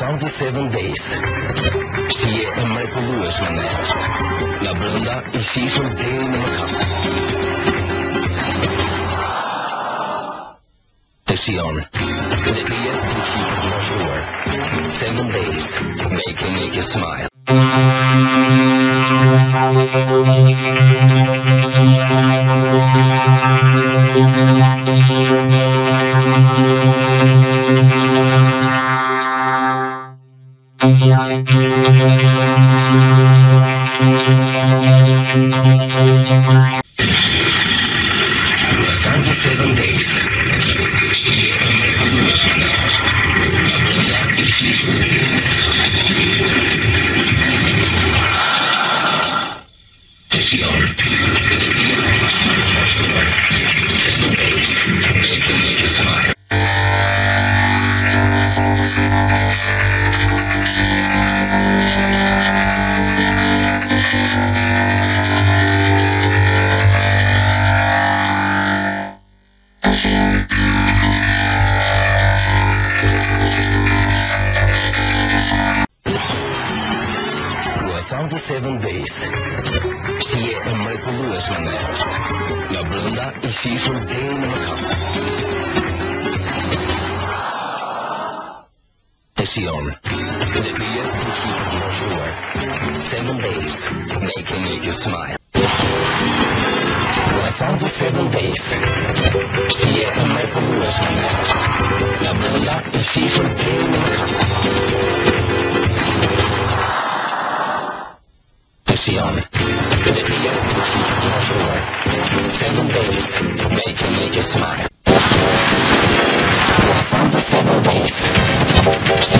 97 Days. Si e mrekullueshme nga jashtë. Nga brenda në mëkat. Të shion. Dhe bie të shifër të mëshuar. Seven Days. Make you make you smile. Sound 7 Days. Make you make you smile. Was 97 Days. Si e mrekullueshme nga jashtë. Nga brenda i shishur deri në mëkat. Të shion. Dhe bie të shifër të mëshuar. Seven Days. Make you make you smile. Was 97 Days. Si e mrekullueshme nga jashtë. Nga brenda i shishur deri në mëkat. Të të shifër të mëshuar. Seven Days. Make make you smile. I'm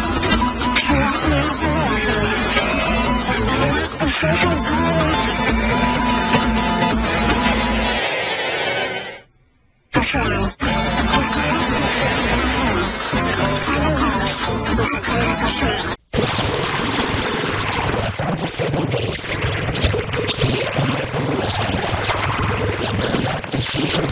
this.